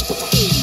え!